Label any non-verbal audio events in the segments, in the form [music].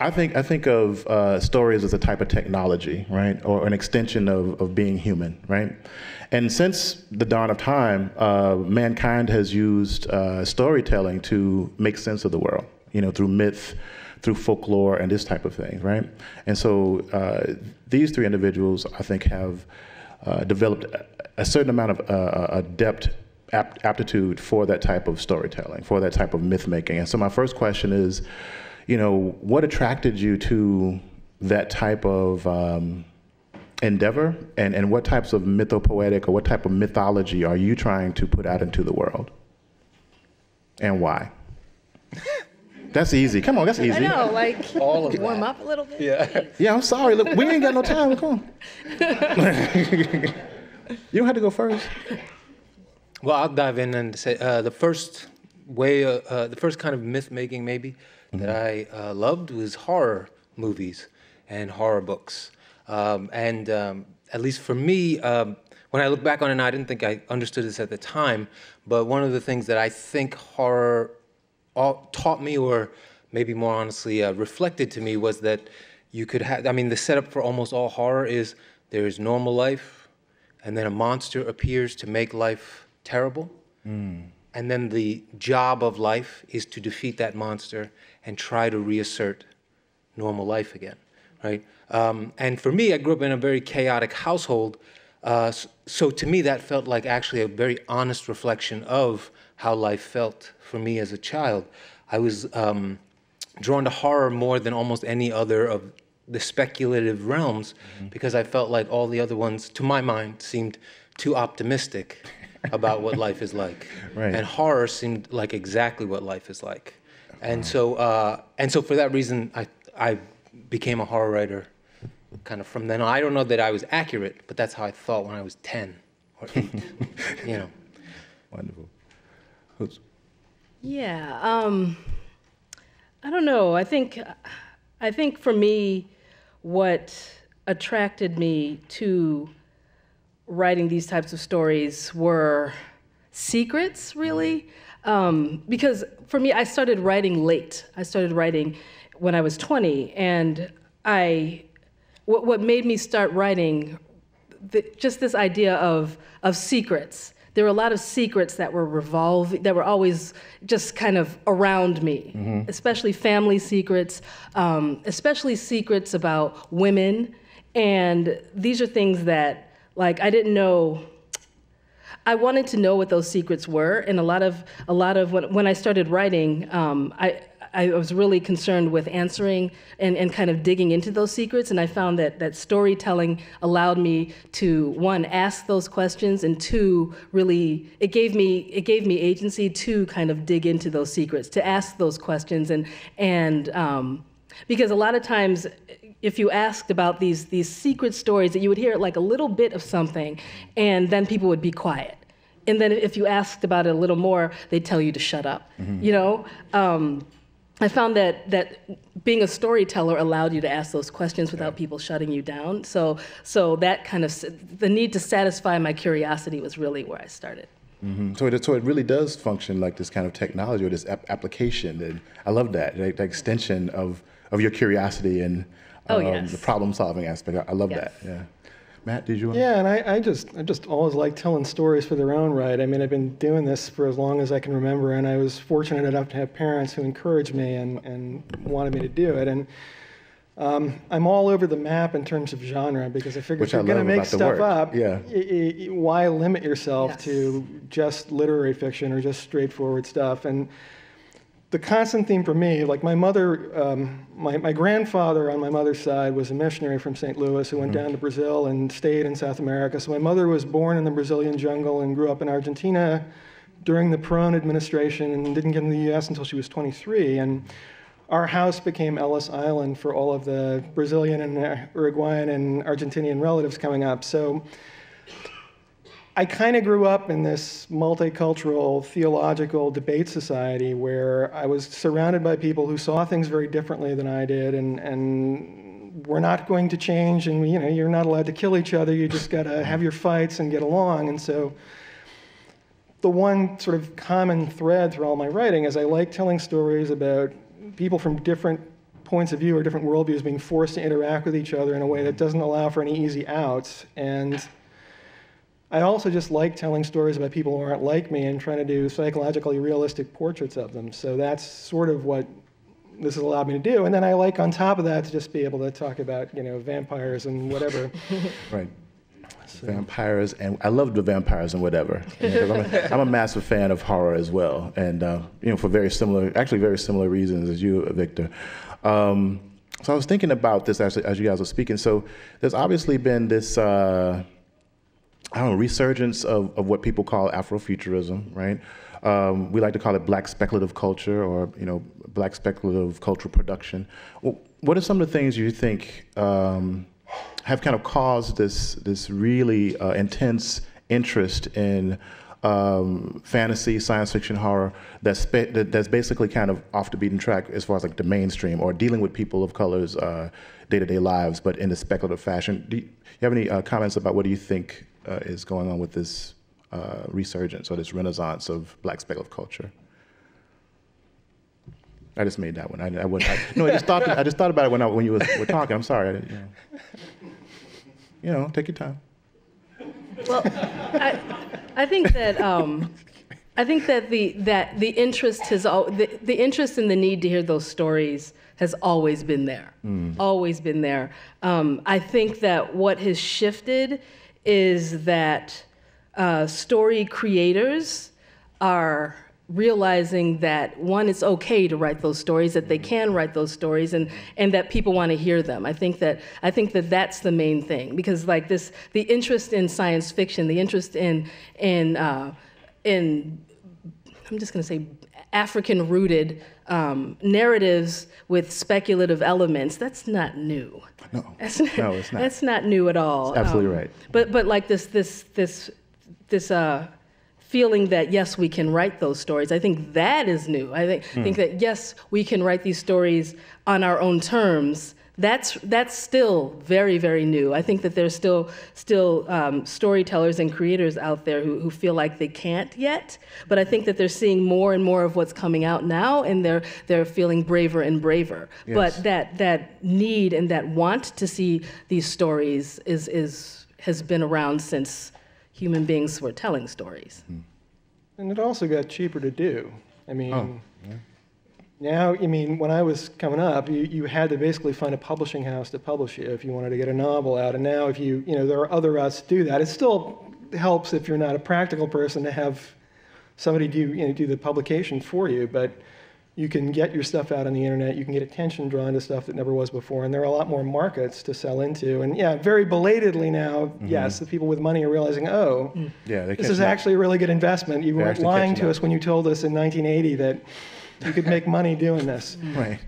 I think I think of uh, stories as a type of technology, right, or an extension of, of being human, right. And since the dawn of time, uh, mankind has used uh, storytelling to make sense of the world, you know, through myth, through folklore, and this type of thing, right. And so uh, these three individuals, I think, have uh, developed a certain amount of uh, adept aptitude for that type of storytelling, for that type of myth making. And so my first question is you know, what attracted you to that type of um, endeavor, and, and what types of mythopoetic or what type of mythology are you trying to put out into the world, and why? [laughs] That's easy. Come on, that's easy. I know, like [laughs] all of warm that. up a little bit. Yeah. Yeah, I'm sorry. Look, we ain't got no time. Come on. [laughs] you don't have to go first. Well, I'll dive in and say uh, the first way, uh, uh, the first kind of myth making, maybe mm-hmm. that I uh, loved was horror movies and horror books. Um, and um, at least for me, um, when I look back on it, I didn't think I understood this at the time. But one of the things that I think horror taught me, or maybe more honestly, uh, reflected to me, was that you could have. I mean, the setup for almost all horror is there is normal life, and then a monster appears to make life terrible. Mm. And then the job of life is to defeat that monster and try to reassert normal life again, right? Um, and for me, I grew up in a very chaotic household. Uh, so to me, that felt like actually a very honest reflection of how life felt for me as a child. I was um, drawn to horror more than almost any other of the speculative realms mm-hmm. because I felt like all the other ones, to my mind, seemed too optimistic about what life is like. [laughs] Right. And horror seemed like exactly what life is like. And so, uh, and so for that reason, I, I became a horror writer kind of from then on. I don't know that I was accurate, but that's how I thought when I was 10 or 8, you know. [laughs] Wonderful. Who's? Yeah, um, I don't know. I think, I think for me, what attracted me to writing these types of stories were secrets, really. Um, because for me, I started writing late. I started writing when I was 20, and I, what, what made me start writing, the, just this idea of of secrets. There were a lot of secrets that were revolving, that were always just kind of around me, mm-hmm. especially family secrets, um, especially secrets about women, and these are things that, like, I didn't know I wanted to know what those secrets were, and a lot of a lot of when, when I started writing, um, I. I was really concerned with answering and, and kind of digging into those secrets, and I found that that storytelling allowed me to one ask those questions, and two really it gave me it gave me agency to kind of dig into those secrets, to ask those questions, and and um, because a lot of times if you asked about these these secret stories that you would hear like a little bit of something and then people would be quiet and then if you asked about it a little more they'd tell you to shut up mm-hmm. you know um, I found that that being a storyteller allowed you to ask those questions without people shutting you down. So so that kind of the need to satisfy my curiosity was really where I started. Mm-hmm. So, it, so it really does function like this kind of technology or this ap- application, and I love that like, the extension of of your curiosity and oh, um, yes. the problem solving aspect. I, I love yes. that. Yeah. Matt, did you? Want yeah, and I, I just I just always like telling stories for their own right. I mean, I've been doing this for as long as I can remember, and I was fortunate enough to have parents who encouraged me and, and wanted me to do it. And um, I'm all over the map in terms of genre because I figure Which if you're going to make stuff up, yeah. Y- y- why limit yourself yes. to just literary fiction or just straightforward stuff? And the constant theme for me, like my mother, um, my, my grandfather on my mother's side was a missionary from St. Louis who went mm-hmm. down to Brazil and stayed in South America. So my mother was born in the Brazilian jungle and grew up in Argentina during the Perón administration and didn't get in the US until she was 23. And our house became Ellis Island for all of the Brazilian and Uruguayan and Argentinian relatives coming up. So I kind of grew up in this multicultural theological debate society where I was surrounded by people who saw things very differently than I did, and and we're not going to change, and you know you're not allowed to kill each other. You just [laughs] got to have your fights and get along. And so, the one sort of common thread through all my writing is I like telling stories about people from different points of view or different worldviews being forced to interact with each other in a way that doesn't allow for any easy outs. And I also just like telling stories about people who aren't like me and trying to do psychologically realistic portraits of them. So that's sort of what this has allowed me to do. And then I like on top of that to just be able to talk about, you know, vampires and whatever. [laughs] right. So. Vampires, and I love the vampires and whatever. [laughs] I'm, a, I'm, a massive fan of horror as well, and uh, you know, for very similar, actually very similar reasons as you, Victor. Um, so I was thinking about this actually as you guys were speaking. So there's obviously been this, uh, I don't know, resurgence of, of what people call Afrofuturism, right? Um, we like to call it black speculative culture or you know black speculative cultural production. What are some of the things you think um, have kind of caused this this really uh, intense interest in um, fantasy, science fiction, horror that's that, that's basically kind of off the beaten track as far as like the mainstream or dealing with people of color's uh, day-to-day lives, but in a speculative fashion. Do you, you have any uh, comments about what do you think uh, is going on with this uh, resurgence or this renaissance of black speculative culture? I just made that one. I, I wouldn't. I, no, I just thought. I just thought about it when I, when you was, were talking. I'm sorry. I, you know you know, take your time. Well, I, I think that um, I think that the that the interest has all the, the interest and the need to hear those stories has always been there, mm. always been there. Um, I think that what has shifted is that uh, story creators are realizing that one it's okay to write those stories that they can write those stories and and that people want to hear them. I think that i think that that's the main thing because like this the interest in science fiction the interest in in uh, in i'm just going to say african rooted um, narratives with speculative elements that's not new no [laughs] that's not, no it's not that's not new at all absolutely um, right but but like this this this this uh feeling that yes, we can write those stories. I think that is new. I think, mm. think that yes, we can write these stories on our own terms. That's that's still very very new. I think that there's still still um, storytellers and creators out there who, who feel like they can't yet. But I think that they're seeing more and more of what's coming out now, and they're they're feeling braver and braver. Yes. But that that need and that want to see these stories is is has been around since human beings were telling stories. Hmm. And it also got cheaper to do. I mean, oh, yeah. Now, I mean, when I was coming up, you, you had to basically find a publishing house to publish you if you wanted to get a novel out. And now, if you, you know, there are other routes to do that. It still helps if you're not a practical person to have somebody do, you know, do the publication for you. But you can get your stuff out on the internet. You can get attention drawn to stuff that never was before, and there are a lot more markets to sell into. And yeah, very belatedly now, mm-hmm. yes, the people with money are realizing, oh, yeah, this is actually a really good investment. You weren't lying to us when you told us in 1980 that you could make money doing this. Right.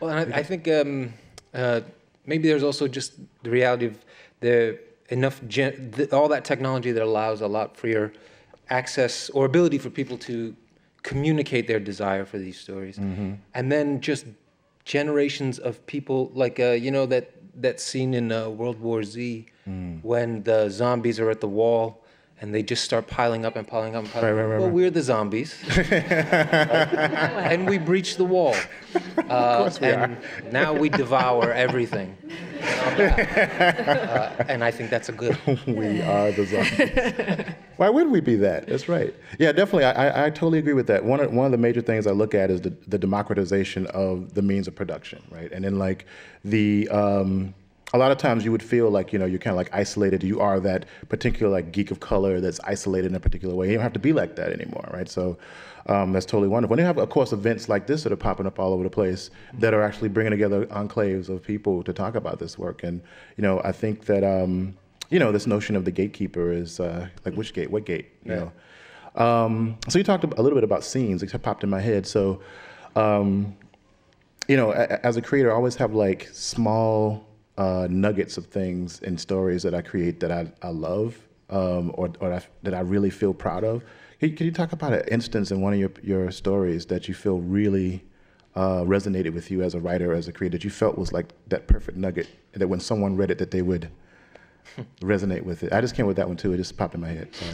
Well, I, I, think um, uh, maybe there's also just the reality of the enough gen- the, all that technology that allows a lot freer access or ability for people to communicate their desire for these stories, mm-hmm. and then just generations of people like uh, you know that that scene in uh, World War Z mm. when the zombies are at the wall and they just start piling up and piling up and piling right, right, right, well, we're the zombies, [laughs] and we breach the wall. Uh, we and are. now we devour everything. uh, and I think that's a good. [laughs] we are the zombies. Why would we be that? That's right. Yeah, definitely. I, I totally agree with that. One of, one of the major things I look at is the, the democratization of the means of production, right? And then like the um, a lot of times you would feel like you know you're kind of like isolated. You are that particular like geek of color that's isolated in a particular way. You don't have to be like that anymore, right? So um, that's totally wonderful. And you have, of course, events like this that are popping up all over the place that are actually bringing together enclaves of people to talk about this work. And you know, I think that um, you know this notion of the gatekeeper is uh, like which gate, what gate, you yeah. know. Um, so you talked a little bit about scenes. It popped in my head. So, um, you know, as a creator, I always have like small uh, nuggets of things and stories that I create that I, I love um, or, or I, that I really feel proud of. Can, can, you talk about an instance in one of your, your stories that you feel really uh, resonated with you as a writer, as a creator, that you felt was like that perfect nugget, that when someone read it, that they would [laughs] resonate with it? I just came with that one too. It just popped in my head. Sorry.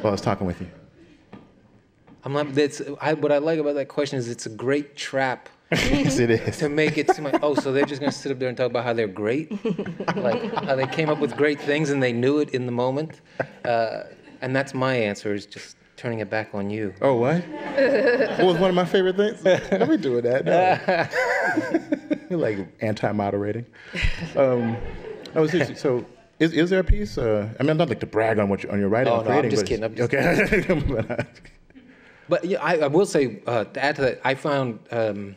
While I was talking with you. I'm not, that's, I, what I like about that question is it's a great trap yes, it is. to make it seem like, oh, so they're just gonna sit up there and talk about how they're great, like how they came up with great things and they knew it in the moment. Uh, and that's my answer is just turning it back on you. Oh, what? what was one of my favorite things? Don't be doing that. No. [laughs] You're like anti-moderating. Um, oh, seriously, so is, is there a piece? Uh, I mean, I'm not like to brag on what you, on your writing Oh, no, I'm just kidding, I'm just okay. [laughs] But, uh, But yeah, I, I will say uh, to add to that, I found um,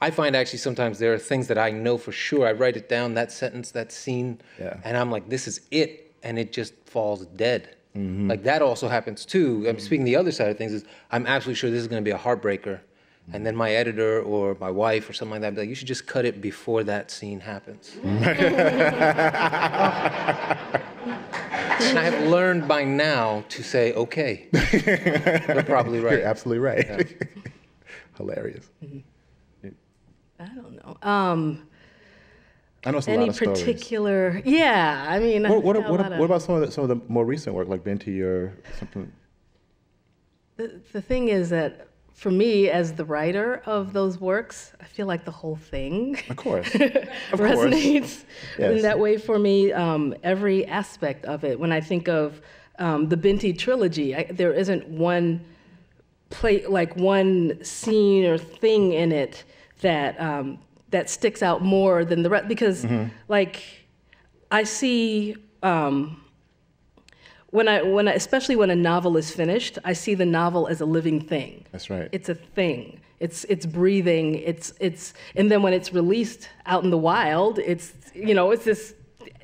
I find actually sometimes there are things that I know for sure. I write it down that sentence, that scene, Yeah. and I'm like, this is it, and it just falls dead. Mm-hmm. Like that also happens too. I'm speaking the other side of things is I'm absolutely sure this is going to be a heartbreaker, and then my editor or my wife or something like that be like, you should just cut it before that scene happens. [laughs] and I have learned by now to say, okay, they're probably [laughs] right. You're absolutely right. [laughs] Hilarious. I don't know. Um, I know it's a any lot of stories. particular? Yeah, I mean, What, what, a what, what about some of the, some of the more recent work, like Binti or something? The, the thing is that for me, as the writer of those works, I feel like the whole thing Of course. [laughs] Of course. resonates in that way for me. Um, every aspect of it. When I think of um, the Binti trilogy, I, there isn't one play like one scene or thing in it that um, that sticks out more than the rest because like I see. Um, when I, when I, especially when a novel is finished, I see the novel as a living thing. That's right. It's a thing. It's it's breathing. It's it's and then when it's released out in the wild, it's you know it's this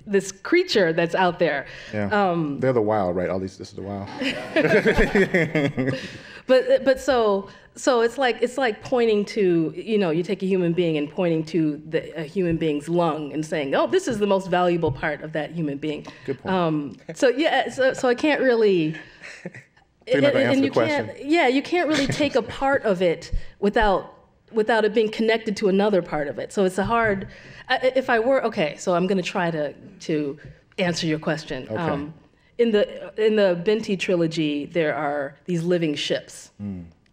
this creature that's out there. Yeah. Um, They're the wild, right? All these, this is the wild. [laughs] But but so so it's like it's like pointing to you know you take a human being and pointing to the, a human being's lung and saying oh this is the most valuable part of that human being. Good point. Um, so yeah so so I can't really. [laughs] you're not gonna answer the you can't question. yeah you can't really take a part of it without without it being connected to another part of it. So it's a hard. If I were okay, so I'm going to try to to answer your question. Um, in the in the Binti trilogy, there are these living ships.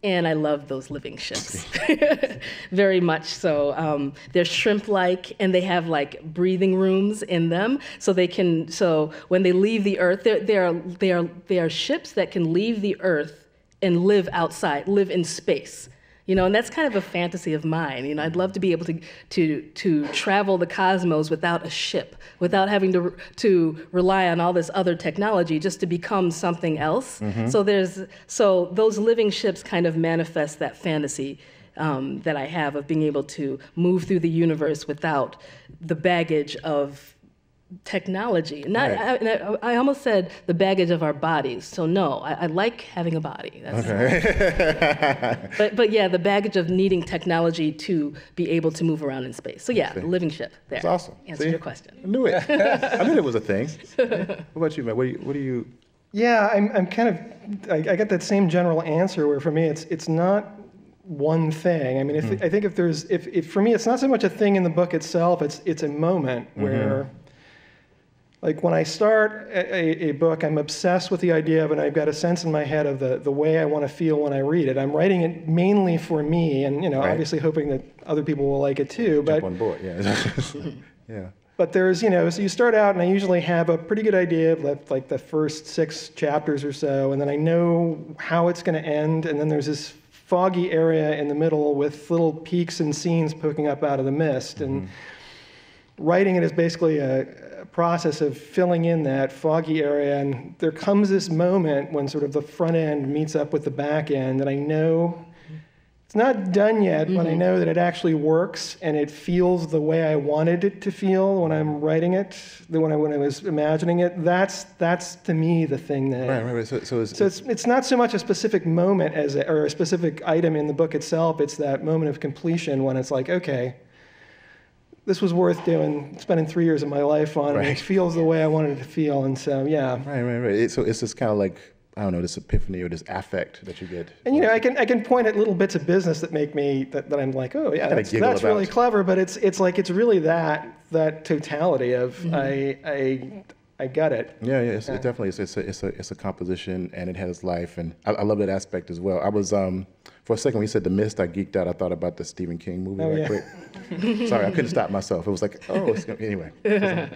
And I love those living ships, [laughs] [laughs] very much so. Um, they're shrimp-like, and they have like breathing rooms in them, so they can. So when they leave the Earth, they're they are they are they are ships that can leave the Earth and live outside, live in space. You know, and that's kind of a fantasy of mine. You know, I'd love to be able to to to travel the cosmos without a ship, without having to to rely on all this other technology just to become something else. So there's so those living ships kind of manifest that fantasy um, that I have of being able to move through the universe without the baggage of technology. Not, Right. I, and I, I almost said the baggage of our bodies. So no, I, I like having a body. That's, [laughs] but but yeah, the baggage of needing technology to be able to move around in space. So yeah, the living ship. There. That's awesome. Answer See? your question. I knew it. [laughs] I knew it was a thing. What about you, man? What do you, what do you Yeah, I'm, I'm kind of, I, I get that same general answer where for me it's, it's not one thing. I mean, if, hmm. I think if there's, if, if for me it's not so much a thing in the book itself, it's, it's a moment mm-hmm. where, like when I start a, a, book, I'm obsessed with the idea of, and I've got a sense in my head of the, the way I want to feel when I read it. I'm writing it mainly for me and, you know, Right. obviously hoping that other people will like it too. But jump on board? Yeah. [laughs] yeah. but there's, you know, so you start out, and I usually have a pretty good idea of like, like the first six chapters or so, and then I know how it's going to end, and then there's this foggy area in the middle with little peaks and scenes poking up out of the mist, and mm-hmm. writing it is basically a process of filling in that foggy area, and there comes this moment when sort of the front end meets up with the back end, and I know it's not done yet, but I mm-hmm. know that it actually works and it feels the way I wanted it to feel when I'm writing it, the when I when I was imagining it. That's that's to me the thing that. Right, right, right. So, so, it's, So it's it's not so much a specific moment as a, or a specific item in the book itself. It's that moment of completion when it's like, okay, this was worth doing, spending three years of my life on, and it feels the way I wanted it to feel. And so yeah, right, right, right. It, so it's just kind of like, I don't know, this epiphany or this affect that you get. And you know, I can I can point at little bits of business that make me that, that I'm like, oh yeah, that's, that's really clever. But it's it's like it's really that that totality of I I I get it. Yeah, yeah, it's, it definitely is. It's a, it's a, it's a composition, and it has life, and I, I love that aspect as well. I was, um, for a second, when you said The Mist, I geeked out. I thought about the Stephen King movie Oh, right yeah. quick. Sorry, I couldn't stop myself. It was like, oh, it's gonna, anyway. [laughs]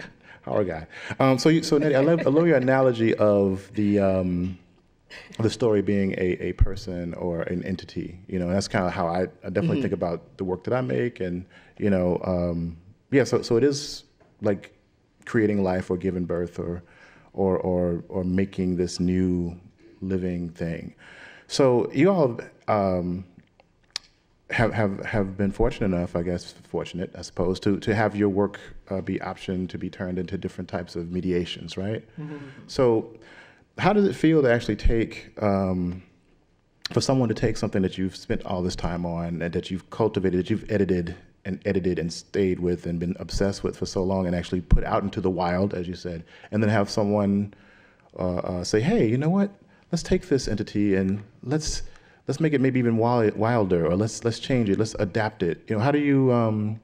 our guy. Um, so, you, so Nnedi, I love, I love your analogy of the, um, the story being a, a person or an entity. You know, that's kind of how I, I definitely think about the work that I make, and you know, um, yeah. So, so it is like creating life or giving birth or, or, or, or making this new living thing. So you all um, have, have, have been fortunate enough, I guess, fortunate, I suppose, to, to have your work uh, be optioned to be turned into different types of mediations, right? So how does it feel to actually take, um, for someone to take something that you've spent all this time on and that you've cultivated, that you've edited and edited and stayed with and been obsessed with for so long and actually put out into the wild, as you said, and then have someone uh, uh, say, hey, you know what? Let's take this entity and let's let's make it maybe even wild, wilder, or let's let's change it, let's adapt it. You know, how do you um,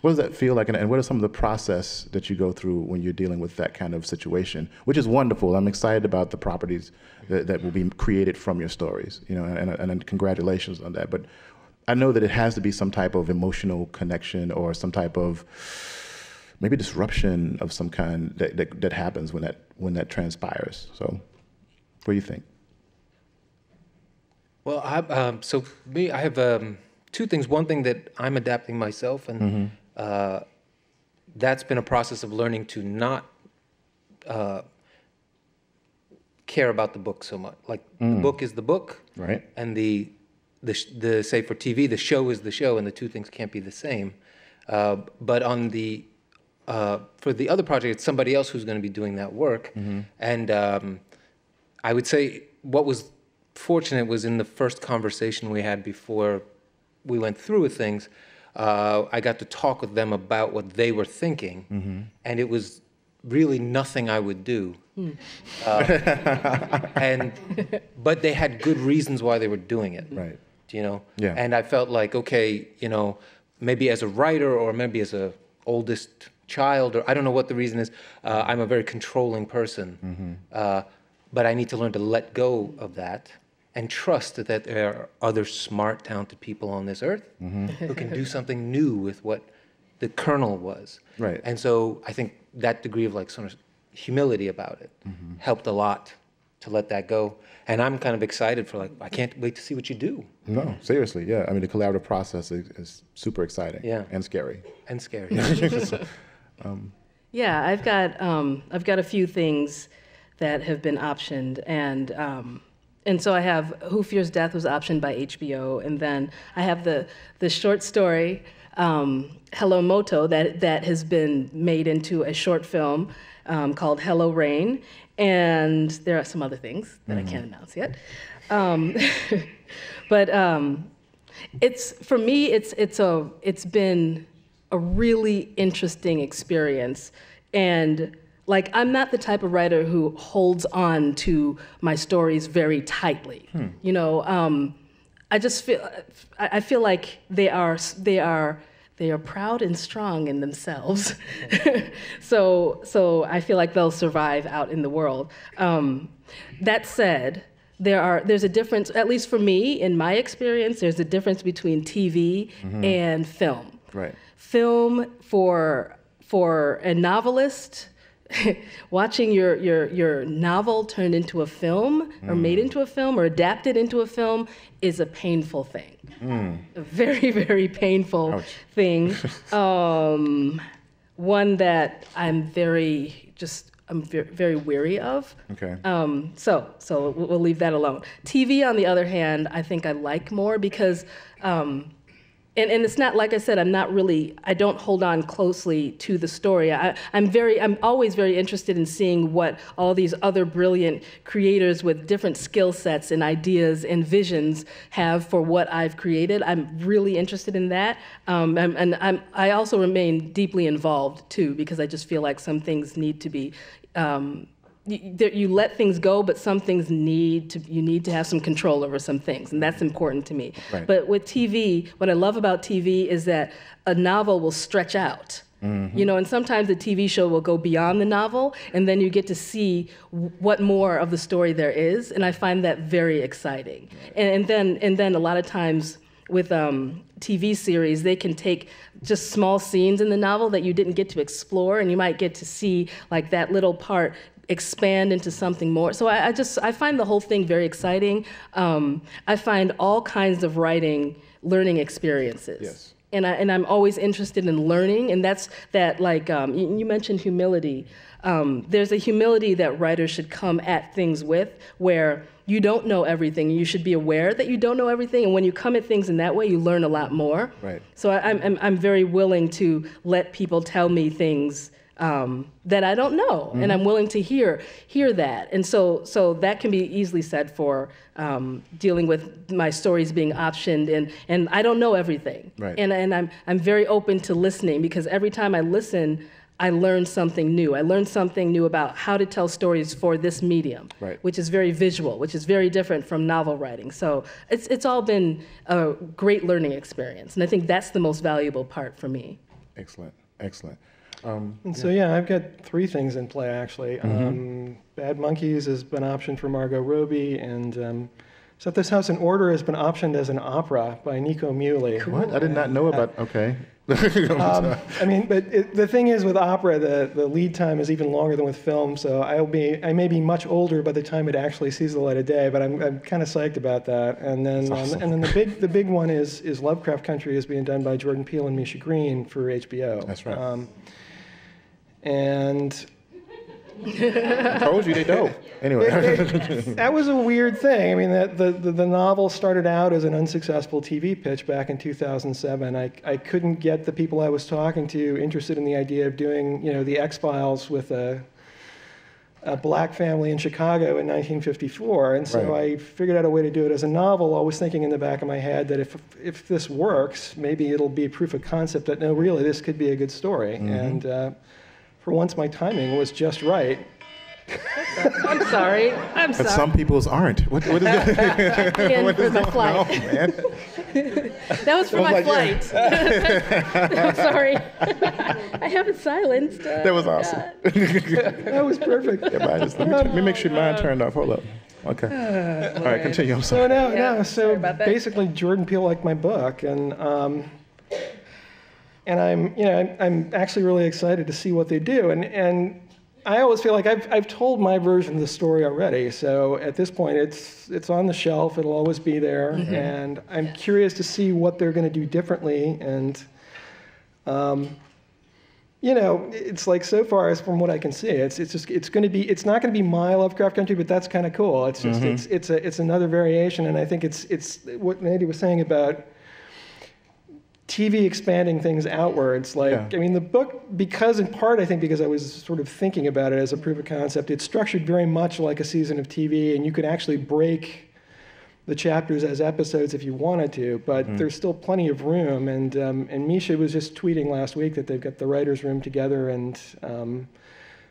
what does that feel like, and, and what are some of the process that you go through when you're dealing with that kind of situation? Which is wonderful. I'm excited about the properties that, that will be created from your stories. You know, and, and, and congratulations on that. But I know that it has to be some type of emotional connection or some type of maybe disruption of some kind that, that, that happens when that when that transpires. So, what do you think? Well, I, um, so me, I have um, two things. One thing that I'm adapting myself, and uh, that's been a process of learning to not uh, care about the book so much. Like the book is the book, Right. and the the the say for TV, the show is the show, and the two things can't be the same. Uh, but on the uh, for the other project, it's somebody else who's going to be doing that work, and um, I would say what was fortunate was in the first conversation we had before we went through with things. Uh, I got to talk with them about what they were thinking, and it was really nothing I would do. Uh, and but they had good reasons why they were doing it. Right. You know. Yeah. And I felt like okay, you know, maybe as a writer or maybe as a oldest child or I don't know what the reason is. Uh, I'm a very controlling person, uh, but I need to learn to let go of that and trust that there are other smart, talented people on this earth mm-hmm. who can do something new with what the kernel was. Right. And so I think that degree of like sort of humility about it mm-hmm. helped a lot to let that go. And I'm kind of excited for like I can't wait to see what you do. No, seriously, yeah. I mean, the collaborative process is, is super exciting. Yeah. And scary. And scary. [laughs] [laughs] Um, yeah, I've got um, I've got a few things that have been optioned, and um, and so I have Who Fears Death was optioned by HBO, and then I have the the short story um, Hello Moto that that has been made into a short film um, called Hello Rain, and there are some other things that I can't announce yet, um, [laughs] but. Um, it's for me it's it's a it's been a really interesting experience. And like i'm not the type of writer who holds on to my stories very tightly. You know um, i just feel I, I feel like they are they are they are proud and strong in themselves. [laughs] So so i feel like they'll survive out in the world. Um, that said there are there's a difference at least for me in my experience there's a difference between tv and film. Right. film for for a novelist [laughs] watching your your your novel turned into a film or made into a film or adapted into a film is a painful thing. A very [laughs] very painful thing. [laughs] Um, one that i'm very just i'm very, very weary of. Okay. um, so, so we'll we'll leave that alone. TV, on the other hand, I think I like more because, um, and, and it's not like I said, I'm not really, I don't hold on closely to the story. I, I'm very, I'm always very interested in seeing what all these other brilliant creators with different skill sets and ideas and visions have for what I've created. I'm really interested in that, um, and, and I'm, I also remain deeply involved too because I just feel like some things need to be. Um, you, there- you let things go, but some things need to you need to have some control over some things, and that's important to me. Right. But with TV, what I love about TV is that a novel will stretch out. Mm-hmm. You know, and sometimes the TV show will go beyond the novel, and then you get to see w- what more of the story there is, and I find that very exciting. And, and then, and then a lot of times with um, TV series, they can take just small scenes in the novel that you didn't get to explore, and you might get to see like that little part expand into something more. So I, I just I find the whole thing very exciting. Um, I find all kinds of writing learning experiences. Yes. And I and I'm always interested in learning, and that's that like um, you, you, mentioned humility. Um, there's a humility that writers should come at things with, where you don't know everything. You should be aware that you don't know everything, and when you come at things in that way, you learn a lot more. Right. So I, I'm, I'm I'm very willing to let people tell me things um, that I don't know, mm-hmm. and I'm willing to hear hear that. And so so that can be easily said for um, dealing with my stories being optioned, and and I don't know everything, right. and and I'm I'm very open to listening because every time I listen. I learn something new. I learned something new about how to tell stories for this medium, right. which is very visual, which is very different from novel writing. So it's, it's all been a great learning experience. And I think that's the most valuable part for me. Excellent, excellent. Um, and so, yeah, I've got three things in play actually. Mm-hmm. Um, Bad Monkeys has been optioned for Margot Robbie, and um, Set This House in Order has been optioned as an opera by Nico Muhly. What? I did not know about. Okay. [laughs] um, I mean, but it, the thing is with opera, the, the lead time is even longer than with film. So I'll be, I may be much older by the time it actually sees the light of day. But I'm, I'm kind of psyched about that. And then, um, awesome. um, and then the big, the big one is, is Lovecraft Country is being done by Jordan Peele and Misha Green for HBO. That's right. Um, and I [laughs] told you they don't. Anyway, that was a weird thing. I mean, the, the, the, novel started out as an unsuccessful TV pitch back in 2007. I, I couldn't get the people I was talking to interested in the idea of doing, you know, the X Files with a, a black family in Chicago in 1954. And so right. I figured out a way to do it as a novel, always thinking in the back of my head that if, if this works, maybe it'll be proof of concept that no, really, this could be a good story. Mm-hmm. And uh, for once, my timing was just right. I'm sorry. I'm sorry. But some people's aren't. What, what is [laughs] that? [laughs] what is that? flight. On, man? that was for was my like, flight. [laughs] I'm sorry. I haven't silenced. Uh, that was awesome. that was perfect. Yeah, mine just, let, me, let me make sure mine turned off. Hold up. Okay. Uh, [sighs] All right, continue. I'm sorry. So now, yeah, now, so basically, Jordan Peele liked my book, and um, and I'm, you know, I'm actually really excited to see what they do. And, and I always feel like I've, I've told my version of the story already. So at this point, it's, it's on the shelf. It'll always be there. Mm-hmm. And I'm curious to see what they're going to do differently. And, um, you know, it's like so far as from what I can see, it's it's just it's going to be it's not going to be my Lovecraft Country, but that's kind of cool. It's just mm-hmm. it's it's a it's another variation, and I think it's it's what Nnedi was saying about TV expanding things outwards. Like, yeah. I mean, the book, because in part, I think, because I was sort of thinking about it as a proof of concept, it's structured very much like a season of TV, and you could actually break the chapters as episodes if you wanted to, but mm-hmm. there's still plenty of room. And um, and Misha was just tweeting last week that they've got the writers' room together, and um,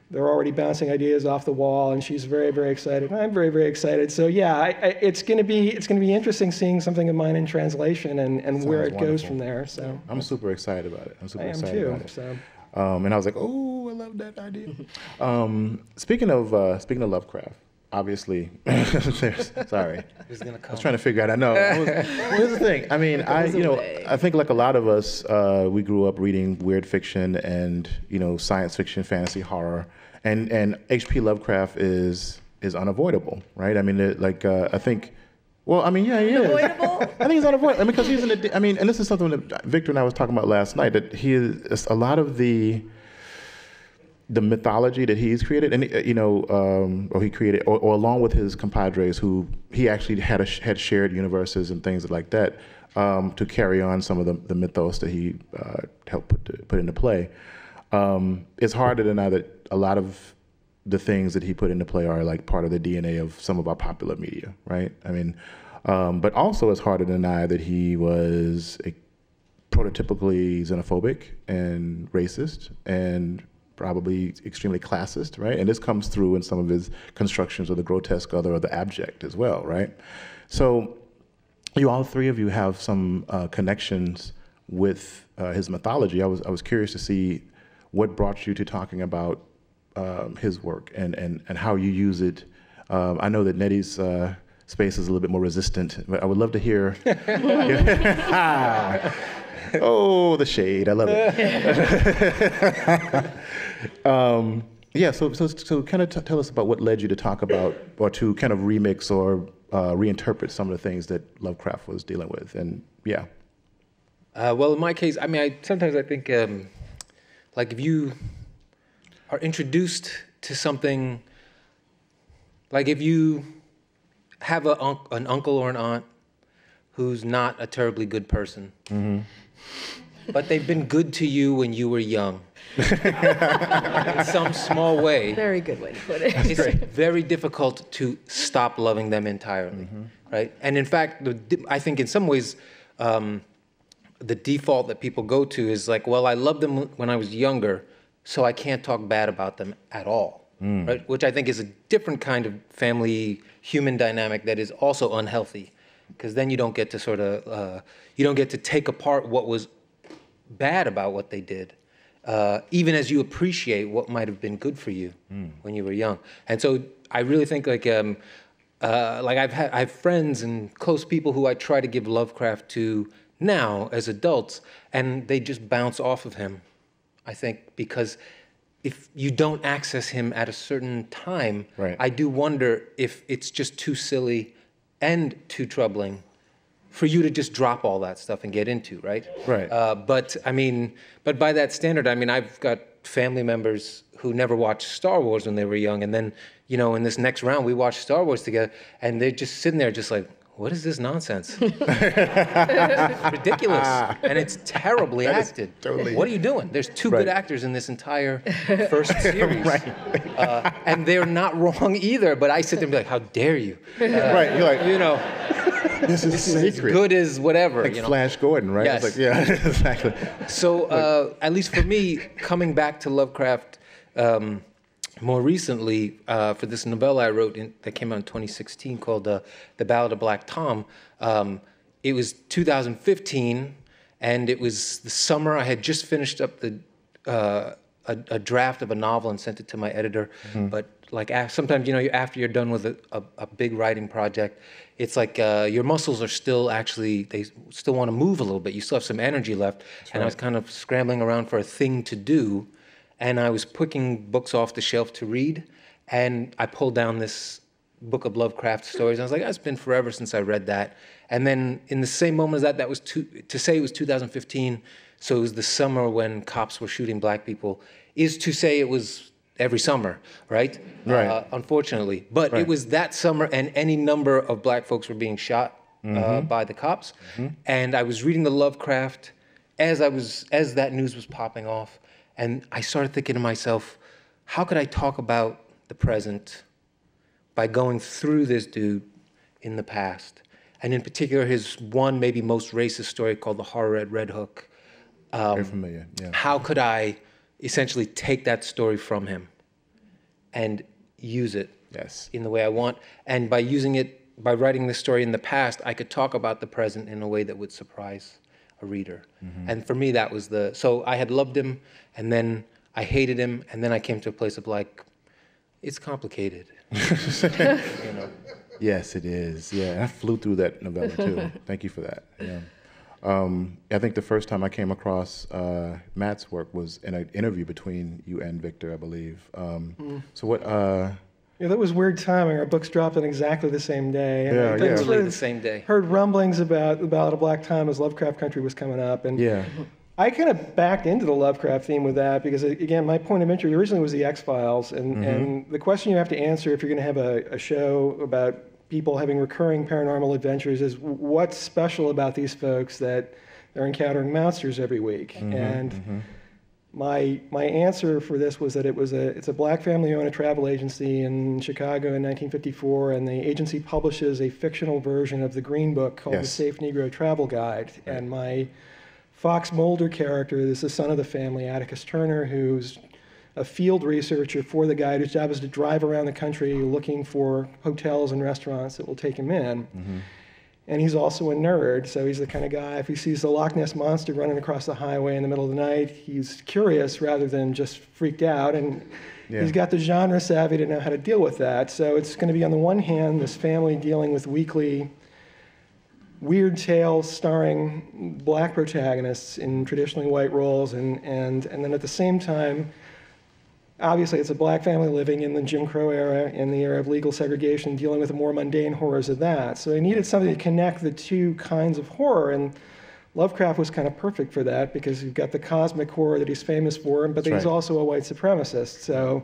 they're already bouncing ideas off the wall, and she's very, very excited. I'm very, very excited. So yeah, I, I, it's going to be it's going to be interesting seeing something of mine in translation and, and where it wonderful. goes from there. So I'm super excited about it. I'm super I excited too, about it. So. Um, and I was like, oh, I love that idea. [laughs] um, speaking of uh, speaking of Lovecraft, obviously, [laughs] sorry. [laughs] I was trying to figure out. I know. Was, well, here's the thing. I mean, [laughs] I you know, I think like a lot of us, uh, we grew up reading weird fiction and you know, science fiction, fantasy, horror, and and H.P. Lovecraft is is unavoidable, right? I mean, it, like uh, I think. Well, I mean, yeah, he is. I think he's unavoidable. I mean, because he's in. A, I mean, and this is something that Victor and I was talking about last night. That he is a lot of the the mythology that he's created, and you know, um, or he created, or, or, along with his compadres, who he actually had a, had shared universes and things like that um, to carry on some of the, the mythos that he uh, helped put to, put into play. Um, it's hard to deny that a lot of the things that he put into play are like part of the DNA of some of our popular media, right? I mean, um, but also it's hard to deny that he was prototypically xenophobic and racist and probably extremely classist, right? And this comes through in some of his constructions of the grotesque other or the abject as well, right? So you all three of you have some uh, connections with uh, his mythology. I was I was curious to see what brought you to talking about um, his work and, and, and how you use it. Um, I know that Nnedi's uh, space is a little bit more resistant, but I would love to hear. [laughs] [laughs] oh, the shade! I love it. [laughs] um, yeah, so so so kind of t- tell us about what led you to talk about or to kind of remix or uh, reinterpret some of the things that Lovecraft was dealing with, and yeah. Uh, well, in my case, I mean, I sometimes I think um, like if you are introduced to something, like if you have a an uncle or an aunt who's not a terribly good person, mm-hmm. But they've been good to you when you were young. in some small way. Very good way to put it. It's very difficult to stop loving them entirely, mm-hmm. right? And in fact, the, I think in some ways, um, the default that people go to is like, well, I loved them when I was younger, so I can't talk bad about them at all, mm. right? Which I think is a different kind of family human dynamic that is also unhealthy, because then you don't get to sort of uh, you don't get to take apart what was bad about what they did, uh, even as you appreciate what might have been good for you mm. when you were young. And so I really think like. Um, uh, like I've had, I have friends and close people who I try to give Lovecraft to now as adults, and they just bounce off of him I think, because if you don't access him at a certain time, right. I do wonder if it's just too silly and too troubling for you to just drop all that stuff and get into, right? Right. Uh, but I mean, but by that standard, I mean, I've got family members who never watched Star Wars when they were young, and then you know, in this next round, we watched Star Wars together, and they're just sitting there, just like, what is this nonsense? [laughs] ridiculous. And it's terribly that acted. Totally. What are you doing? There's two right. good actors in this entire first [laughs] series. right. Uh, and they're not [laughs] wrong either, but I sit there and be like, how dare you? Uh, right. You're like, you know, [laughs] this is this sacred. Is good as whatever. Like you know? Flash Gordon, right? Yes. Like, yeah, [laughs] exactly. So, uh, at least for me, coming back to Lovecraft, um, more recently, uh, for this novella I wrote in, that came out in 2016 called uh, The Ballad of Black Tom, um, it was 2015, and it was the summer. I had just finished up the uh, a, a, draft of a novel and sent it to my editor. Mm-hmm. But like sometimes, you know, after you're done with a, a, a big writing project, it's like uh, your muscles are still actually they still want to move a little bit. You still have some energy left, That's and right. I was kind of scrambling around for a thing to do and I was picking books off the shelf to read, and I pulled down this book of Lovecraft stories. I was like, oh, it's been forever since I read that. And then in the same moment as that, that was two, to say it was 2015, so it was the summer when cops were shooting black people, is to say it was every summer, right? Right. Uh, unfortunately, but right. it was that summer, and any number of black folks were being shot uh, mm-hmm. uh, by the cops. Mm-hmm. And I was reading the Lovecraft as I was as that news was popping off, and I started thinking to myself, how could I talk about the present by going through this dude in the past? And in particular, his one, maybe most racist story called The Horror at Red Hook. Um, Very familiar, yeah. How could I essentially take that story from him and use it yes. in the way I want? And by using it, by writing this story in the past, I could talk about the present in a way that would surprise a reader. Mm-hmm. And for me, that was the so I had loved him, and then I hated him, and then I came to a place of like, it's complicated. [laughs] you know. Yes, it is. Yeah, I flew through that novella too. [laughs] Thank you for that. Yeah. Um, I think the first time I came across uh, Matt's work was in an interview between you and Victor, I believe. Um, mm. So what? Uh, yeah, that was weird timing. Our books dropped on exactly the same day. And yeah, yeah. Literally the same day. Heard rumblings about the Ballad of Black Tom as Lovecraft Country was coming up, and yeah. I kind of backed into the Lovecraft theme with that because, again, my point of entry originally was the X Files, and, mm-hmm. and the question you have to answer if you're going to have a, a show about people having recurring paranormal adventures is what's special about these folks that they're encountering monsters every week, mm-hmm, and. Mm-hmm my my answer for this was that it was a it's a black family owned a travel agency in Chicago in 1954, and the agency publishes a fictional version of the Green Book called yes. The Safe Negro Travel Guide. Right. And my Fox Mulder character is the son of the family, Atticus Turner, who's a field researcher for the guide whose job is to drive around the country looking for hotels and restaurants that will take him in. Mm-hmm. and he's also a nerd. So he's the kind of guy, if he sees the Loch Ness monster running across the highway in the middle of the night, he's curious rather than just freaked out. And yeah. he's got the genre savvy to know how to deal with that. So it's going to be, on the one hand, this family dealing with weekly weird tales starring black protagonists in traditionally white roles, and, and, and then at the same time, obviously it's a black family living in the Jim Crow era, in the era of legal segregation, dealing with the more mundane horrors of that. So they needed something to connect the two kinds of horror, and Lovecraft was kind of perfect for that because you've got the cosmic horror that he's famous for, but he's also a white supremacist. So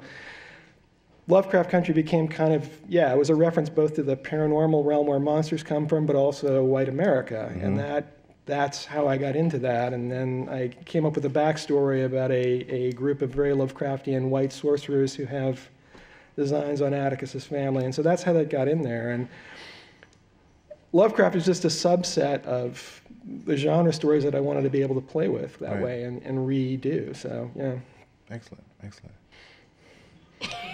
Lovecraft Country became kind of, yeah, it was a reference both to the paranormal realm where monsters come from, but also white America. Mm-hmm. And that that's how I got into that. And then I came up with a backstory about a, a group of very Lovecraftian white sorcerers who have designs on Atticus's family. And so that's how that got in there. And Lovecraft is just a subset of the genre stories that I wanted to be able to play with that right. way and, and redo. So, yeah. Excellent, excellent.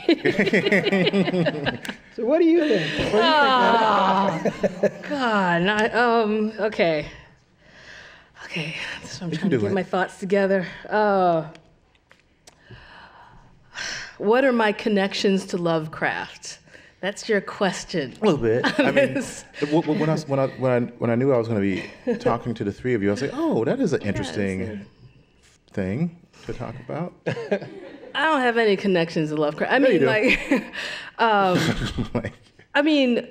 [laughs] so what do you think? What do you oh, God, not, um, okay. Okay, so I'm trying to get it. my thoughts together. Uh, what are my connections to Lovecraft? That's your question. A little bit. [laughs] I mean, when I, when, I, when, I, when I knew I was going to be talking to the three of you, I was like, oh, that is an interesting thing to talk about. I don't have any connections to Lovecraft. I mean, like, [laughs] um, [laughs] like, I mean,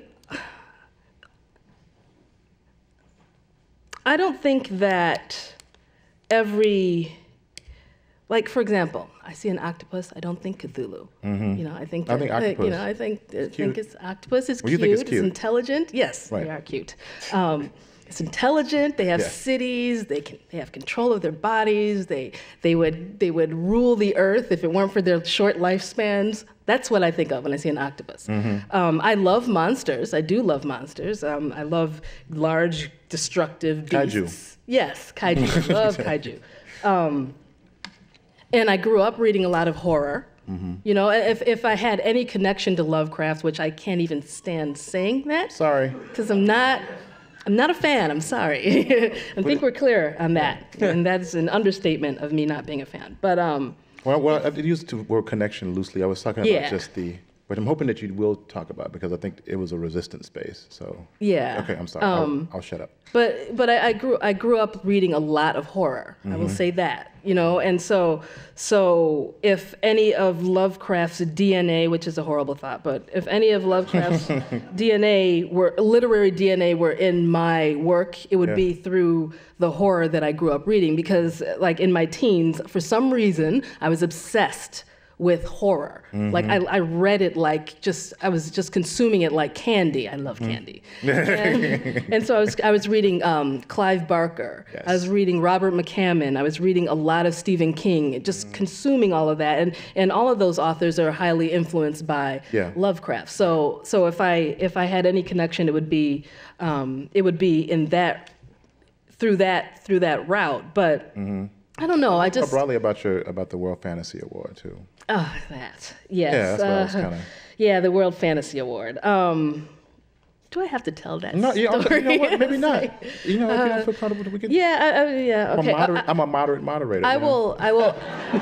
I don't think that every, like, for example, I see an octopus. I don't think Cthulhu. Mm-hmm. You know, I think I think octopus. You know, I think I think it's octopus is well, cute. It's, cute. It's intelligent. Yes, right. they are cute. Um, it's intelligent. They have yeah. cities. They can they have control of their bodies. They they would they would rule the earth if it weren't for their short lifespans. That's what I think of when I see an octopus. Mm-hmm. Um, I love monsters. I do love monsters. Um, I love large destructive beasts. Kaiju. Yes, kaiju. I [laughs] love kaiju. Um, and I grew up reading a lot of horror. Mm-hmm. You know, if, if I had any connection to Lovecraft, which I can't even stand saying that. Sorry. Because I'm not I'm not a fan, I'm sorry. [laughs] I think we're clear on that. and that's an understatement of me not being a fan. But um well, well I used the word connection loosely. I was talking about yeah. just the but I'm hoping that you will talk about because I think it was a resistant space. So yeah. Okay, I'm sorry. Um, I'll, I'll, shut up. But but I, I, grew I grew up reading a lot of horror. Mm-hmm. I will mm-hmm. say that you know, and so so if any of Lovecraft's DNA, which is a horrible thought, but if any of Lovecraft's [laughs] DNA were literary DNA were in my work, it would yeah. be through the horror that I grew up reading because like in my teens, for some reason, I was obsessed with horror. Mm-hmm. Like I, I, read it like just I was just consuming it like candy. I love candy, and, and, so I was I was reading um, Clive Barker. Yes. I was reading Robert McCammon. I was reading a lot of Stephen King. Just mm. consuming all of that, and and all of those authors are highly influenced by yeah. Lovecraft. So so if I if I had any connection, it would be um, it would be in that through that through that route, but. Mm-hmm. I don't know. I just broadly about your about the World Fantasy Award too. Oh, that. Yes. Yeah, that's what I was uh, kind of. Yeah, the World Fantasy Award. Um, do I have to tell that no, yeah, story? You know what? Maybe [laughs] not. You know, if you don't feel comfortable, we can. Yeah, uh, uh, yeah. Okay. I'm a, moderate, I, am a moderate moderator. I will. I will. [laughs]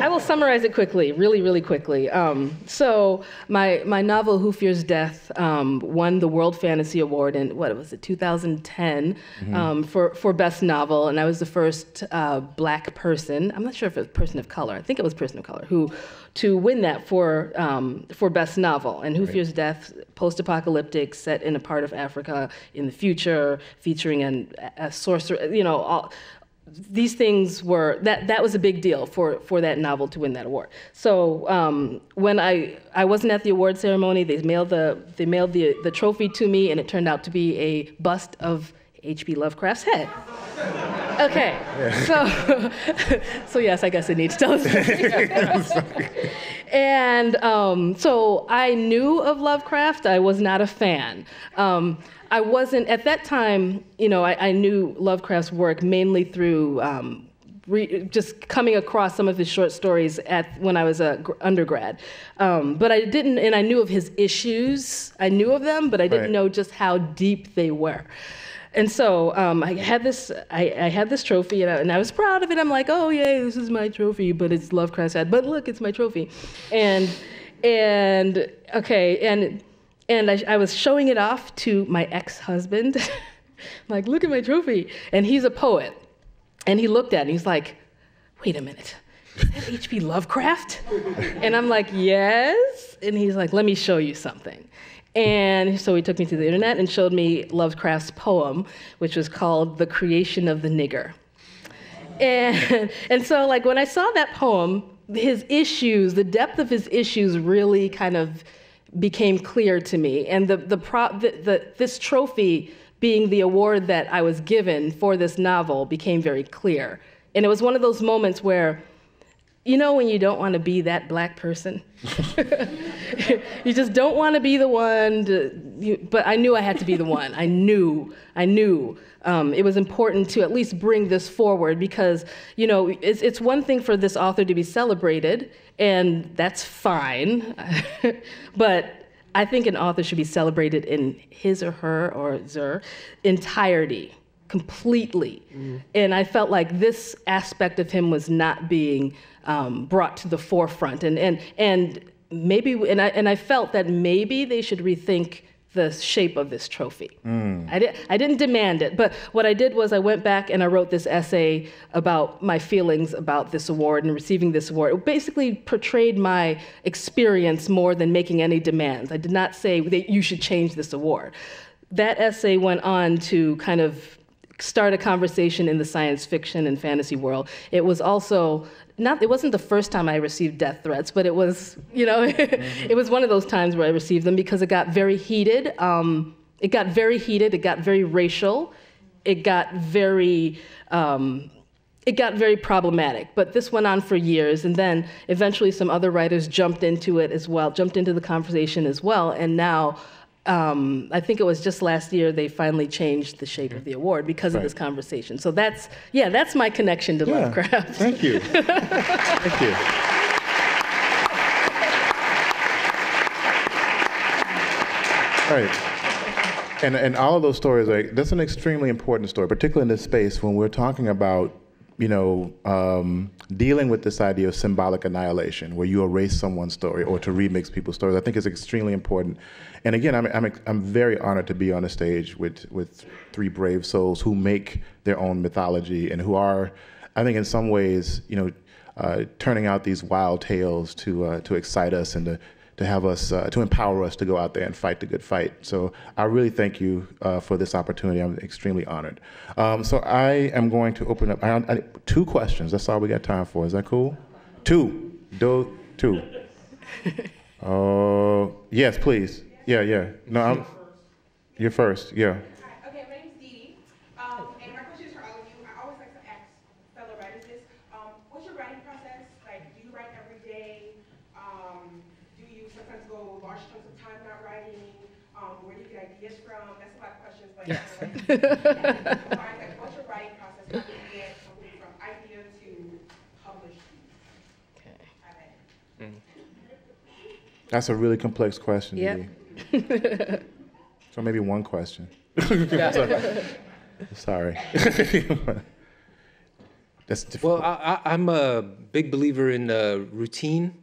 I will summarize it quickly, really, really quickly. Um, so my my novel Who Fears Death um, won the World Fantasy Award in what was it, 2010, mm-hmm. um, for for best novel, and I was the first uh, black person. I'm not sure if it was person of color. I think it was person of color who to win that for um, for best novel. And Who right. Fears Death, post-apocalyptic, set in a part of Africa in the future, featuring an, a sorcerer. You know, all, these things were that that was a big deal for for that novel to win that award. So um, when I I wasn't at the award ceremony, they mailed the they mailed the the trophy to me, and it turned out to be a bust of H.P. Lovecraft's head. Okay, so [laughs] so yes, I guess I need to tell this. [laughs] and um, so I knew of Lovecraft. I was not a fan. Um, I wasn't at that time. You know, I, I, knew Lovecraft's work mainly through um, re- just coming across some of his short stories at when I was a gr- undergrad. Um, but I didn't, and I knew of his issues. I knew of them, but I didn't Right. know just how deep they were. And so um, I had this, I, I had this trophy, and I, and I was proud of it. I'm like, oh yay, this is my trophy, but it's Lovecraft said, but look, it's my trophy, and and okay, and and I, I was showing it off to my ex-husband, [laughs] like, look at my trophy, and he's a poet, and he looked at it, and he's like, wait a minute. Is that H.P. Lovecraft? [laughs] And I'm like, yes. And he's like, let me show you something. And so he took me to the internet and showed me Lovecraft's poem, which was called The Creation of the Nigger. And, [laughs] and so, like, when I saw that poem, his issues, the depth of his issues really kind of became clear to me. And the, the, pro, the, the, this trophy being the award that I was given for this novel became very clear. And it was one of those moments where, you know, when you don't want to be that black person? [laughs] you just don't want to be the one to, you, but I knew I had to be the one. I knew, I knew um, it was important to at least bring this forward because, you know, it's, it's one thing for this author to be celebrated, and that's fine. [laughs] but I think an author should be celebrated in his or her or their entirety, completely. And I felt like this aspect of him was not being um, brought to the forefront. And, and, and maybe, and I, and I felt that maybe they should rethink the shape of this trophy. I, di- I didn't demand it, but what I did was I went back and I wrote this essay about my feelings about this award and receiving this award. It basically portrayed my experience more than making any demands. I did not say that you should change this award. That essay went on to kind of start a conversation in the science fiction and fantasy world. It was also not it wasn't the first time I received death threats, but it was, you know, [laughs] it was one of those times where I received them because it got very heated. Um, it got very heated, it got very racial, it got very um, it got very problematic, but this went on for years, and then eventually some other writers jumped into it as well, jumped into the conversation as well, and now um, I think it was just last year they finally changed the shape of the award because of this conversation. So that's yeah, that's my connection to Yeah, Lovecraft. Thank you. [laughs] Thank you. Right. And, and all of those stories, like, that's an extremely important story, particularly in this space when we're talking about, you know, um, dealing with this idea of symbolic annihilation, where you erase someone's story or to remix people's stories. I think is extremely important. And again, I'm, I'm, I'm very honored to be on a stage with, with three brave souls who make their own mythology and who are, I think, in some ways, you know, uh, turning out these wild tales to uh, to excite us and to to have us uh, to empower us to go out there and fight the good fight. So I really thank you uh, for this opportunity. I'm extremely honored. Um, so I am going to open up I, I, two questions. That's all we got time for. Is that cool? Two. Do two. [laughs] Uh, yes, please. Yeah, yeah. No, I'm. You're first. Yeah. Hi, okay, my name's Dee Dee. Um, and my question is for all of you. I always like to ask fellow writers this. Um, what's your writing process? Like, do you write every day? Um, do you sometimes go large chunks of time not writing? Um, where do you get ideas from? That's a lot of questions, but like, like, what's your writing process? How do you get from idea to published? I. That's a really complex question. Yeah. So maybe one question. [laughs] [laughs] Sorry. [laughs] That's difficult. Well, I, I, I'm a big believer in uh, routine,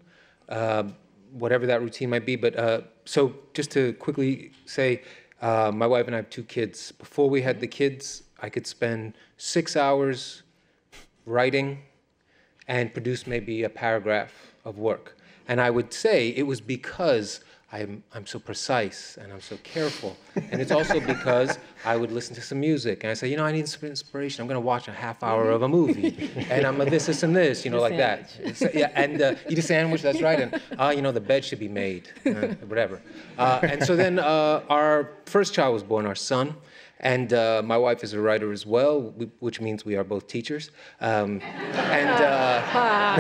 uh, whatever that routine might be. But uh, so, just to quickly say, uh, my wife and I have two kids. Before we had the kids, I could spend six hours writing and produce maybe a paragraph of work. And I would say it was because I'm, I'm so precise and I'm so careful. And it's also because I would listen to some music and I say, you know, I need some inspiration. I'm going to watch a half hour of a movie. And I'm a this, this, and this, you know, like that. It's- yeah, and uh, eat a sandwich, that's right. And, uh, you know, the bed should be made, uh, whatever. Uh, and so then uh, our first child was born, our son. And uh, my wife is a writer as well, which means we are both teachers. Um, and uh,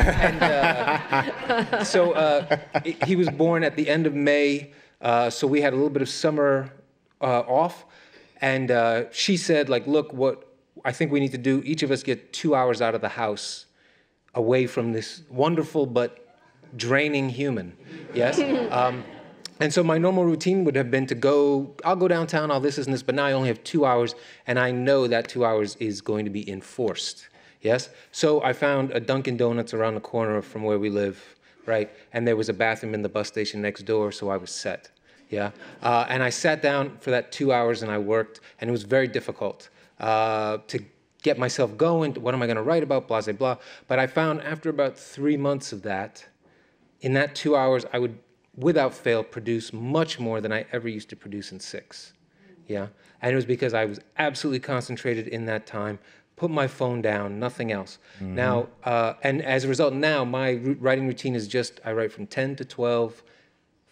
[laughs] and uh, so uh, he- was born at the end of May, uh, so we had a little bit of summer uh, off. And uh, she said, like, look, what I think we need to do, each of us get two hours out of the house away from this wonderful but draining human. Yes? [laughs] Um, and so my normal routine would have been to go, I'll go downtown, all this and this, but now I only have two hours, and I know that two hours is going to be enforced. Yes? So I found a Dunkin' Donuts around the corner from where we live, right? And there was a bathroom in the bus station next door, so I was set. Yeah? Uh, and I sat down for that two hours and I worked, and it was very difficult uh, to get myself going. What am I going to write about? Blah, blah, blah. But I found after about three months of that, in that two hours, I would, without fail, produce much more than I ever used to produce in six. Yeah? And it was because I was absolutely concentrated in that time put my phone down, nothing else. Mm-hmm. Now, uh, and as a result, now my writing routine is just I write from 10 to 12,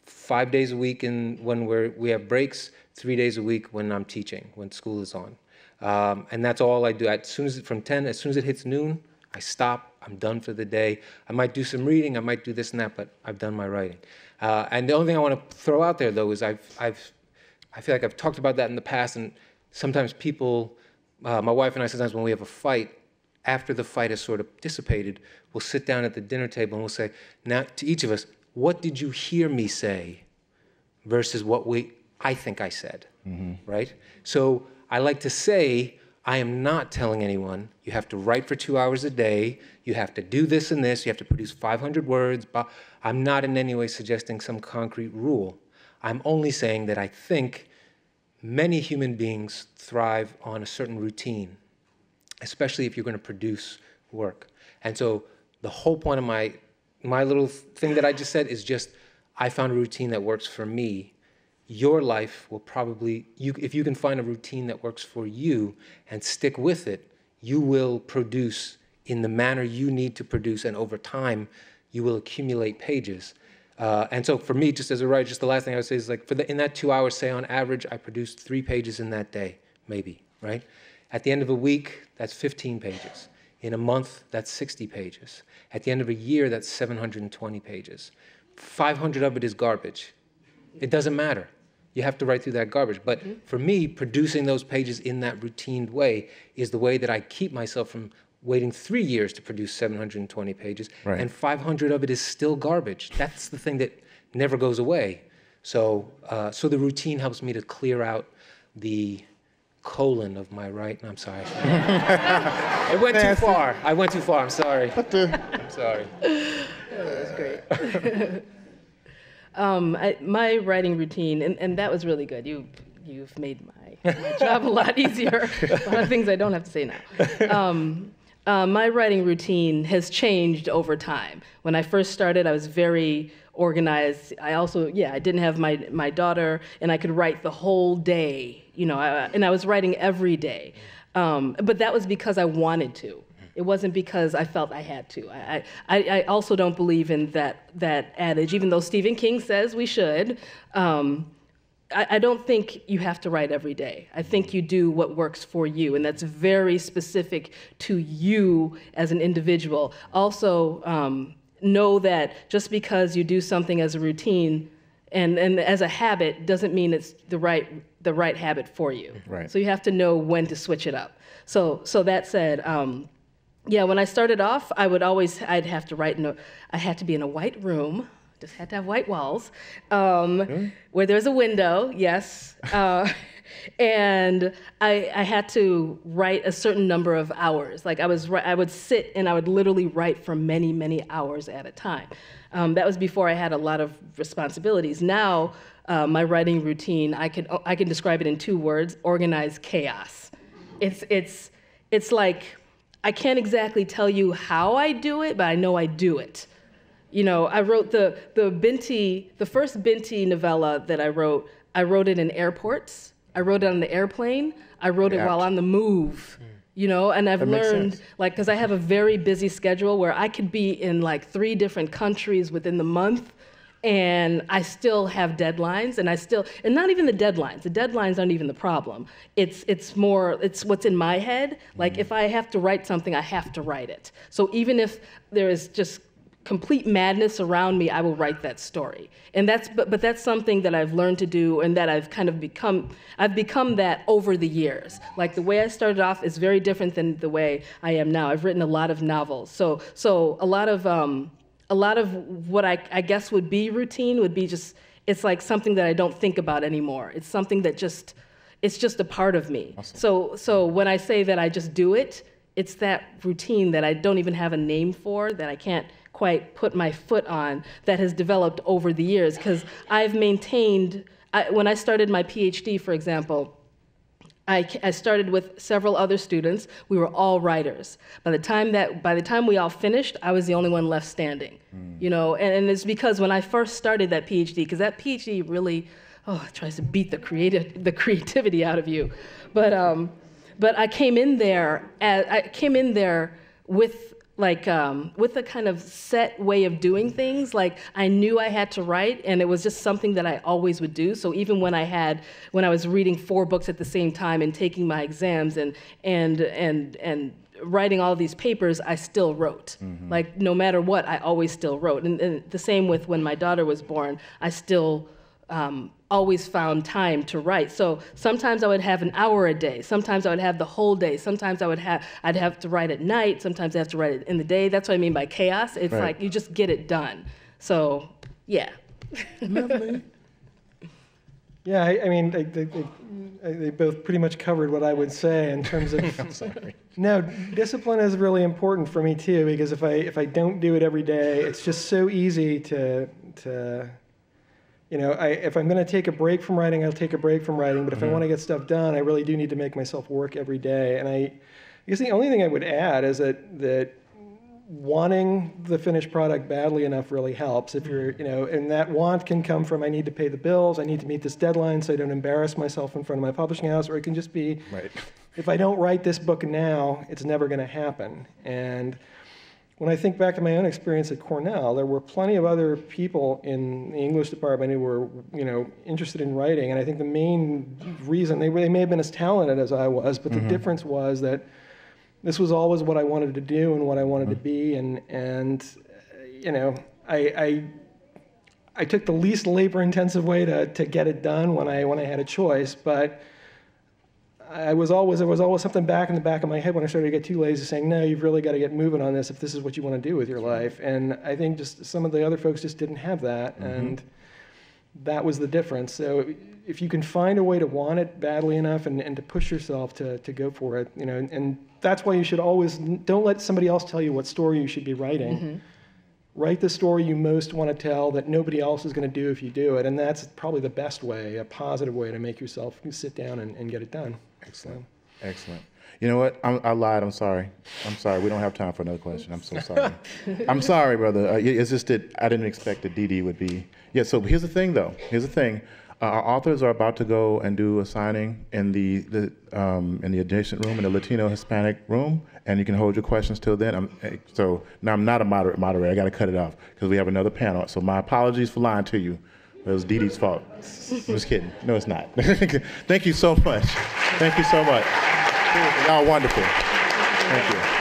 five days a week and when we're, we have breaks, three days a week when I'm teaching, when school is on. Um, and that's all I do. As soon as it, from 10, as soon as it hits noon, I stop. I'm done for the day. I might do some reading. I might do this and that, but I've done my writing. Uh, and the only thing I want to throw out there, though, is I've, I've, I feel like I've talked about that in the past, and sometimes people uh, my wife and I sometimes when we have a fight, after the fight has sort of dissipated, we'll sit down at the dinner table and we'll say, now to each of us, what did you hear me say versus what we I think I said, mm-hmm. right? So I like to say, I am not telling anyone you have to write for two hours a day, you have to do this and this, you have to produce 500 words. I'm not in any way suggesting some concrete rule. I'm only saying that I think many human beings thrive on a certain routine, especially if you're going to produce work. And so the whole point of my my little thing that I just said is just I found a routine that works for me. Your life will probably you if you can find a routine that works for you and stick with it, you will produce in the manner you need to produce and over time you will accumulate pages uh, and so for me, just as a writer, just the last thing I would say is like for the, in that two hours, say on average, I produced three pages in that day, maybe, right? At the end of a week, that's 15 pages. In a month, that's 60 pages. At the end of a year, that's 720 pages. 500 of it is garbage. It doesn't matter. You have to write through that garbage. But mm-hmm. for me, producing those pages in that routine way is the way that I keep myself from waiting three years to produce 720 pages, right. and 500 of it is still garbage. That's the thing that never goes away. So, uh, so the routine helps me to clear out the colon of my right. I'm sorry. [laughs] it went too far. I went too far. I'm sorry. What the? I'm sorry. [laughs] that was great. [laughs] um, I, my writing routine, and, and that was really good. You, you've made my, my job a lot easier. a lot of things I don't have to say now. Um, uh, my writing routine has changed over time. When I first started, I was very organized. I also, yeah, I didn't have my, my daughter, and I could write the whole day, you know, I, and I was writing every day. Um, but that was because I wanted to. It wasn't because I felt I had to. I, I, I also don't believe in that, that adage, even though Stephen King says we should. Um, I, I don't think you have to write every day. I think you do what works for you, and that's very specific to you as an individual. Also, um, know that just because you do something as a routine and, and as a habit doesn't mean it's the right the right habit for you. Right. So you have to know when to switch it up. So so that said, um, yeah, when I started off, I would always I'd have to write in a I had to be in a white room just had to have white walls, um, where there's a window, yes. Uh, [laughs] and I, I, had to write a certain number of hours. Like I was, I would sit and I would literally write for many, many hours at a time. Um, that was before I had a lot of responsibilities. Now, uh, my writing routine, I can, I can describe it in two words: organized chaos. It's, it's, it's like I can't exactly tell you how I do it, but I know I do it. You know, I wrote the the Binti, the first Binti novella that I wrote. I wrote it in airports. I wrote it on the airplane. I wrote it while on the move. Mm. You know, and I've learned like because I have a very busy schedule where I could be in like three different countries within the month, and I still have deadlines, and I still and not even the deadlines. The deadlines aren't even the problem. It's it's more it's what's in my head. Like if I have to write something, I have to write it. So even if there is just complete madness around me, I will write that story. And that's but, but that's something that I've learned to do and that I've kind of become I've become that over the years. Like the way I started off is very different than the way I am now. I've written a lot of novels. So so a lot of um, a lot of what I, I guess would be routine would be just it's like something that I don't think about anymore. It's something that just it's just a part of me. Awesome. So so when I say that I just do it, it's that routine that I don't even have a name for that I can't quite put my foot on that has developed over the years because I've maintained, I, when I started my PhD, for example, I, I, started with several other students. We were all writers. By the time that, by the time we all finished, I was the only one left standing. Mm. You know, and, and, it's because when I first started that PhD, because that PhD really, oh, it tries to beat the creative, the creativity out of you. But, um, but I came in there, as, I came in there with like um, with a kind of set way of doing things like i knew i had to write and it was just something that i always would do. So even when i had when i was reading four books at the same time and taking my exams and and and and writing all these papers i still wrote. Mm-hmm. like no matter what i always still wrote. And, and the same with when my daughter was born i still um, always found time to write. So sometimes I would have an hour a day. Sometimes I would have the whole day. Sometimes I would have I'd have to write at night. Sometimes I have to write it in the day. That's what I mean by chaos. It's right. like you just get it done. So yeah. [laughs] yeah, I, I mean they, they, they, they, both pretty much covered what I would say in terms of. [laughs] I'm sorry. No, discipline is really important for me too because if I if I don't do it every day, it's just so easy to to you know, I, if I'm going to take a break from writing, I'll take a break from writing. But if mm-hmm. I want to get stuff done, I really do need to make myself work every day. And I, I guess the only thing I would add is that that wanting the finished product badly enough really helps. If you're, you know, and that want can come from I need to pay the bills, I need to meet this deadline, so I don't embarrass myself in front of my publishing house, or it can just be, right. if I don't write this book now, it's never going to happen. And when I think back to my own experience at Cornell, there were plenty of other people in the English department who were, you know, interested in writing, and I think the main reason they, they may have been as talented as I was, but mm-hmm. the difference was that this was always what I wanted to do and what I wanted mm-hmm. to be, and and you know, I, I I took the least labor-intensive way to to get it done when I when I had a choice, but I was always there was always something back in the back of my head when I started to get too lazy, saying, "No, you've really got to get moving on this if this is what you want to do with your life." And I think just some of the other folks just didn't have that, mm-hmm. and that was the difference. So if you can find a way to want it badly enough and, and to push yourself to to go for it, you know, and, and that's why you should always don't let somebody else tell you what story you should be writing. Mm-hmm. Write the story you most want to tell that nobody else is going to do if you do it, and that's probably the best way, a positive way to make yourself sit down and, and get it done. Excellent. Excellent. You know what? I'm, i lied. I'm sorry. I'm sorry. We don't have time for another question. I'm so sorry. I'm [laughs] sorry, brother. Uh, it's just that I didn't expect that Dee would be. Yeah. So here's the thing, though. Here's the thing. Uh, our authors are about to go and do a signing in the, the um, in the adjacent room, in the Latino Hispanic room, and you can hold your questions till then. I'm, eh, so now I'm not a moderate moderator. I got to cut it off because we have another panel. So my apologies for lying to you. It was Dee Dee's fault. I'm just kidding. No, it's not. [laughs] Thank you so much. Thank you so much. Y'all wonderful. Thank you.